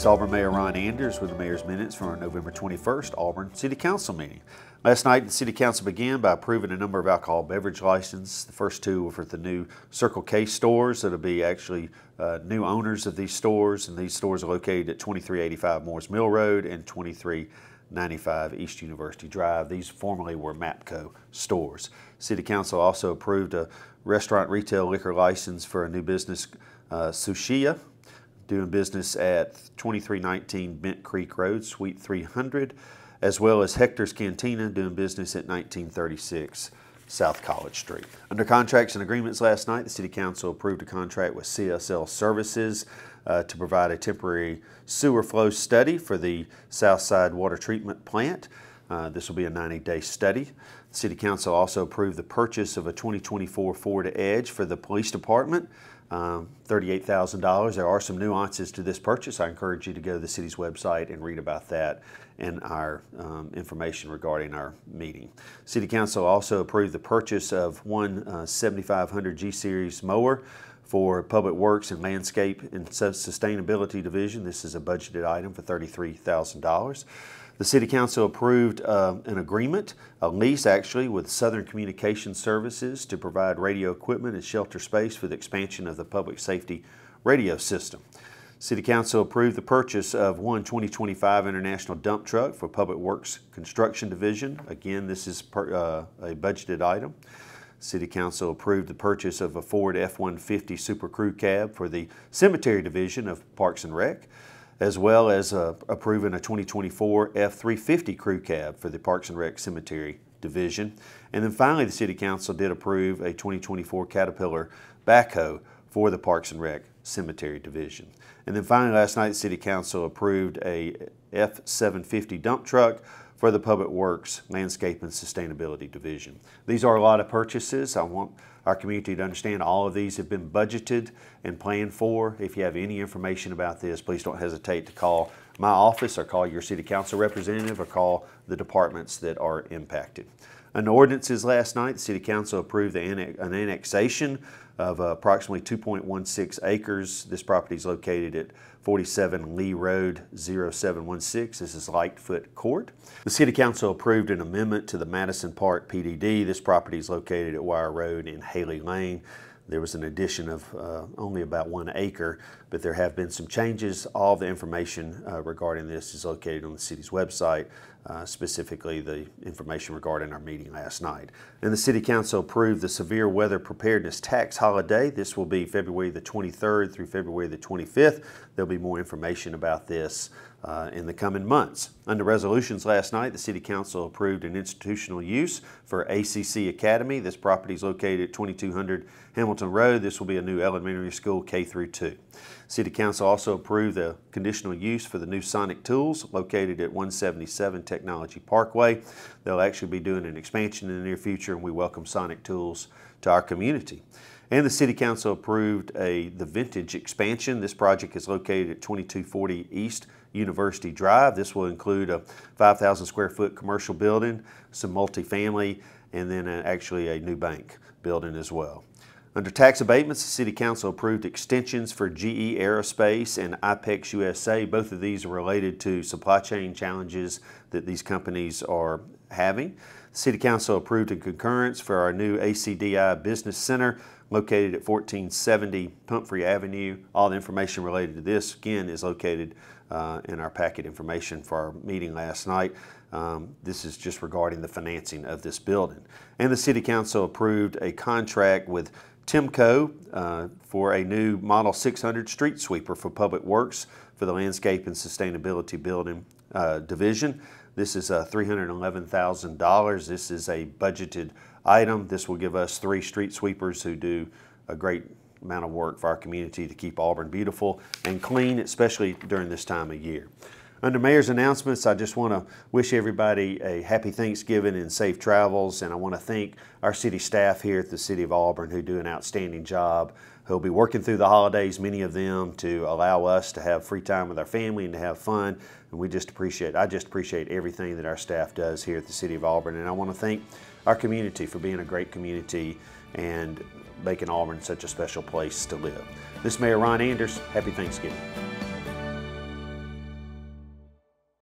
Is Auburn Mayor Ron Anders with the Mayor's Minutes for our November 21st Auburn City Council meeting. Last night, the City Council began by approving a number of alcohol beverage licenses. The first two were for the new Circle K stores that'll be actually uh, new owners of these stores, and these stores are located at 2385 Moores Mill Road and 2395 East University Drive. These formerly were MAPCO stores. City Council also approved a restaurant retail liquor license for a new business, uh, Sushia, doing business at 2319 Bent Creek Road, Suite 300 as well as Hector's Cantina doing business at 1936 South College Street. Under contracts and agreements last night, the City Council approved a contract with CSL Services uh, to provide a temporary sewer flow study for the Southside Water Treatment Plant. Uh, this will be a 90-day study. The City Council also approved the purchase of a 2024 Ford Edge for the Police Department um, $38,000. There are some nuances to this purchase. I encourage you to go to the city's website and read about that and our um, information regarding our meeting. City Council also approved the purchase of one uh, 7500 G Series mower for Public Works and Landscape and Sustainability Division. This is a budgeted item for $33,000. The City Council approved uh, an agreement, a lease actually, with Southern Communication Services to provide radio equipment and shelter space for the expansion of the public safety radio system. City Council approved the purchase of one 2025 International dump truck for Public Works Construction Division. Again, this is per, uh, a budgeted item. City Council approved the purchase of a Ford F-150 Super Crew Cab for the Cemetery Division of Parks and Rec as well as uh, approving a 2024 F-350 crew cab for the Parks and Rec Cemetery Division. And then finally, the City Council did approve a 2024 Caterpillar backhoe for the Parks and Rec Cemetery Division. And then finally, last night, the City Council approved a F-750 dump truck for the Public Works Landscape and Sustainability Division. These are a lot of purchases. I want our community to understand all of these have been budgeted and planned for. If you have any information about this, please don't hesitate to call my office or call your city council representative or call the departments that are impacted. An ordinances last night, the City Council approved an annexation of uh, approximately 2.16 acres. This property is located at 47 Lee Road 0716. This is Lightfoot Court. The City Council approved an amendment to the Madison Park PDD. This property is located at Wire Road in Haley Lane. There was an addition of uh, only about one acre, but there have been some changes. All the information uh, regarding this is located on the city's website, uh, specifically the information regarding our meeting last night. And the City Council approved the Severe Weather Preparedness Tax Holiday. This will be February the 23rd through February the 25th. There'll be more information about this uh, in the coming months. Under resolutions last night, the City Council approved an institutional use for ACC Academy. This property is located at 2200 Hamilton Road. This will be a new elementary school K through 2. City Council also approved the conditional use for the new Sonic Tools located at 177 Technology Parkway. They'll actually be doing an expansion in the near future and we welcome Sonic Tools to our community. And the City Council approved a the Vintage expansion. This project is located at 2240 East University Drive. This will include a 5,000 square foot commercial building, some multifamily, and then a, actually a new bank building as well. Under tax abatements, the City Council approved extensions for GE Aerospace and IPEX USA. Both of these are related to supply chain challenges that these companies are having. City Council approved in concurrence for our new ACDI Business Center located at 1470 Pumphrey Avenue. All the information related to this, again, is located uh, in our packet information for our meeting last night. Um, this is just regarding the financing of this building. And the City Council approved a contract with TYMCO uh, for a new Model 600 street sweeper for Public Works for the Landscape and Sustainability Building uh, Division. This is uh, $311,000. This is a budgeted item. This will give us three street sweepers who do a great amount of work for our community to keep Auburn beautiful and clean, especially during this time of year. Under Mayor's announcements, I just want to wish everybody a happy Thanksgiving and safe travels. And I want to thank our city staff here at the City of Auburn who do an outstanding job, who'll be working through the holidays, many of them, to allow us to have free time with our family and to have fun. And we just appreciate, I just appreciate everything that our staff does here at the City of Auburn. And I want to thank our community for being a great community and making Auburn such a special place to live. This Mayor Ron Anders, happy Thanksgiving.